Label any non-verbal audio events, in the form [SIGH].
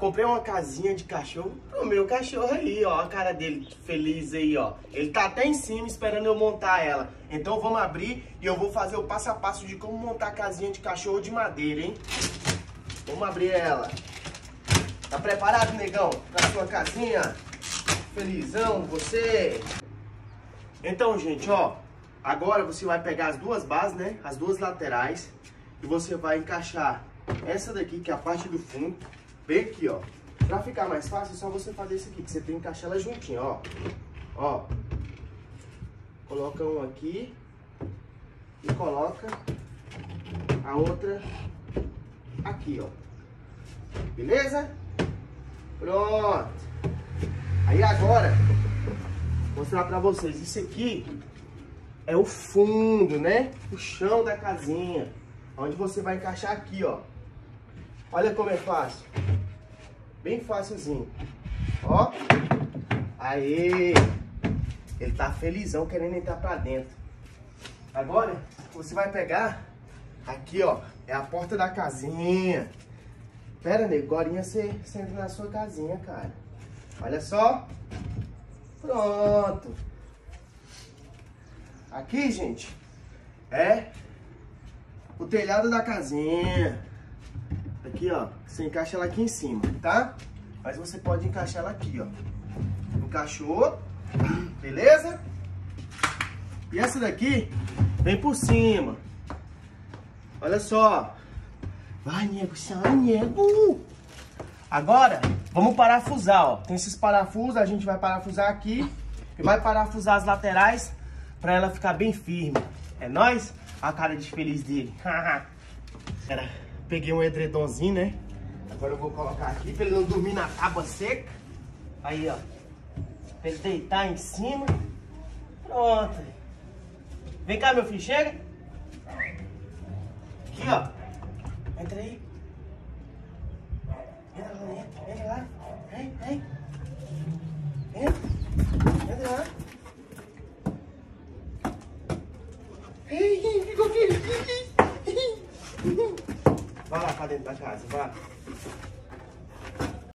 comprei uma casinha de cachorro pro meu cachorro aí, ó. A cara dele feliz aí, ó. Ele tá até em cima esperando eu montar ela. Então vamos abrir e eu vou fazer o passo a passo de como montar a casinha de cachorro de madeira, hein? Vamos abrir ela. Tá preparado, negão? Pra sua casinha? Felizão, você? Então, gente, ó. Agora você vai pegar as duas bases, né? As duas laterais. E você vai encaixar essa daqui, que é a parte do fundo, bem aqui, ó. Pra ficar mais fácil, é só você fazer isso aqui, que você tem que encaixar ela juntinho, ó. Ó. Coloca um aqui. E coloca a outra aqui, ó. Beleza? Pronto. Aí agora, vou mostrar pra vocês. Isso aqui é o fundo, né? O chão da casinha. Onde você vai encaixar aqui, ó. Olha como é fácil. Bem fácilzinho. Ó. Aê. Ele tá felizão querendo entrar pra dentro. Agora, você vai pegar aqui, ó. É a porta da casinha. Pera, nego. Agora você, você entra na sua casinha, cara. Olha só. Pronto. Aqui, gente, é o telhado da casinha. Aqui, ó, você encaixa ela aqui em cima, tá? Mas você pode encaixar ela aqui, ó. Encaixou, beleza? E essa daqui vem por cima. Olha só. Vai, nego, sai, nego. Agora, vamos parafusar, ó. Tem esses parafusos, a gente vai parafusar aqui. E vai parafusar as laterais pra ela ficar bem firme. É nóis? A cara de feliz dele. [LAUGHS] Era peguei um edredomzinho, né? Agora eu vou colocar aqui pra ele não dormir na tábua seca. Aí, ó. Pra ele deitar em cima. Pronto. Vem cá, meu filho, chega. Aqui, ó. Entra aí. Entra lá dentro. Entra lá. Vem, vem. Entra. Entra lá. Ei, ficou feliz. Vai lá pra dentro da casa, vai.